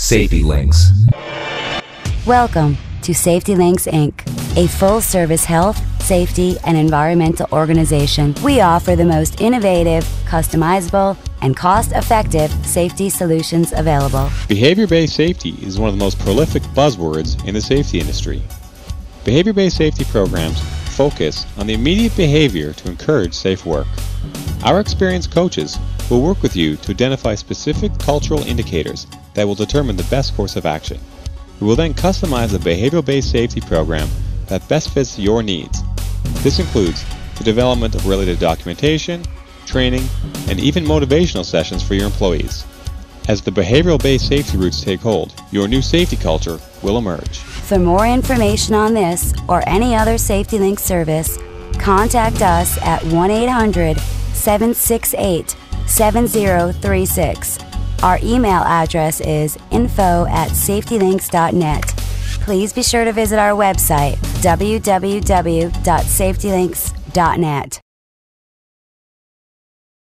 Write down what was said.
Safety Links. Welcome to Safety Links Inc., a full service health, safety, and environmental organization. We offer the most innovative, customizable, and cost effective safety solutions available. Behavior based safety is one of the most prolific buzzwords in the safety industry. Behavior based safety programs focus on the immediate behavior to encourage safe work. Our experienced coaches will work with you to identify specific cultural indicators that will determine the best course of action. We will then customize a behavioral based safety program that best fits your needs. This includes the development of related documentation, training, and even motivational sessions for your employees. As the behavioral based safety roots take hold, your new safety culture will emerge. For more information on this or any other Safety Link service, contact us at 1 800 768 7036. Our email address is info at safetylinks.net. Please be sure to visit our website, www.safetylinks.net.